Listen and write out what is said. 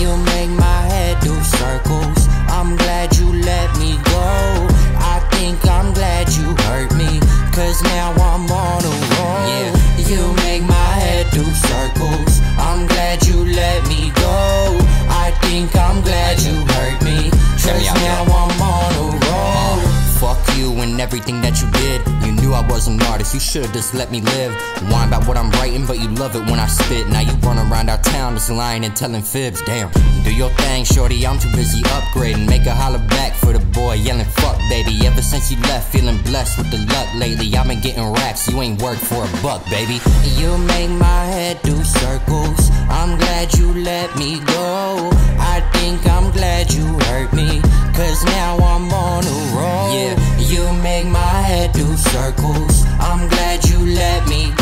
You make my head do circles. I'm glad you let me go. I think I'm glad you hurt me. Cause now I'm on a roll. Yeah, you make my head do circles. I'm glad you let me Everything that you did. You knew I was an artist, you should've just let me live. Whine about what I'm writing, but you love it when I spit. Now you run around our town just lying and telling fibs. Damn, do your thing, shorty. I'm too busy upgrading. Make a holler back for the boy yelling fuck, baby. Ever since you left, feeling blessed with the luck lately. I've been getting racks, you ain't worked for a buck, baby. You make my head do circles. I'm glad you let me go. I think I'm glad you hurt me. Cause now I'm on a roll. Yeah, do circles. I'm glad you let me